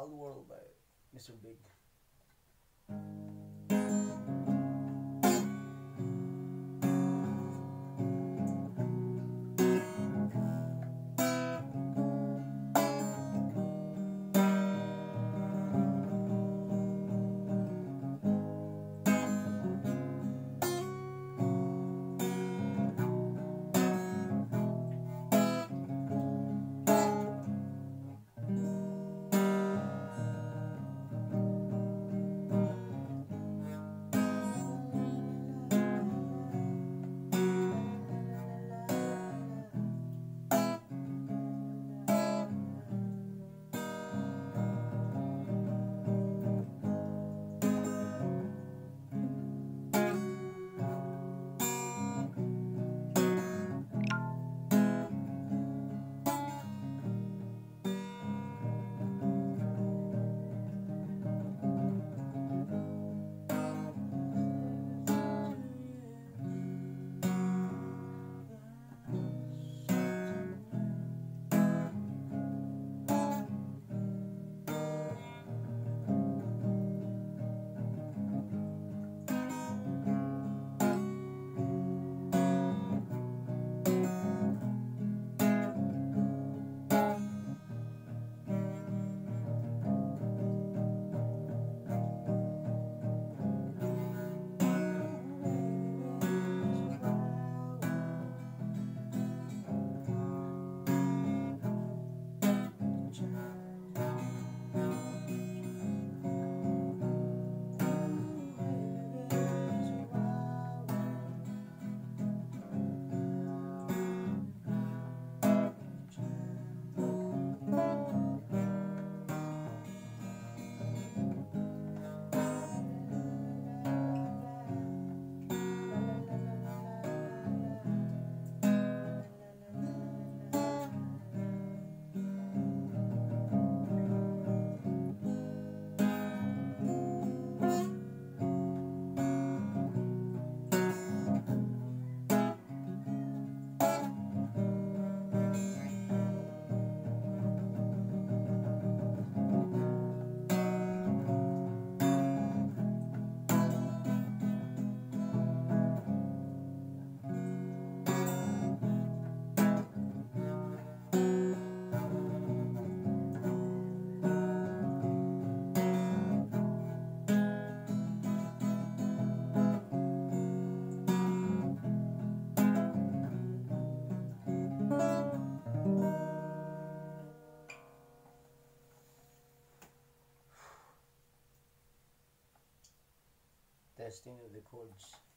Wild World by Mr. Big. Testing of the chords.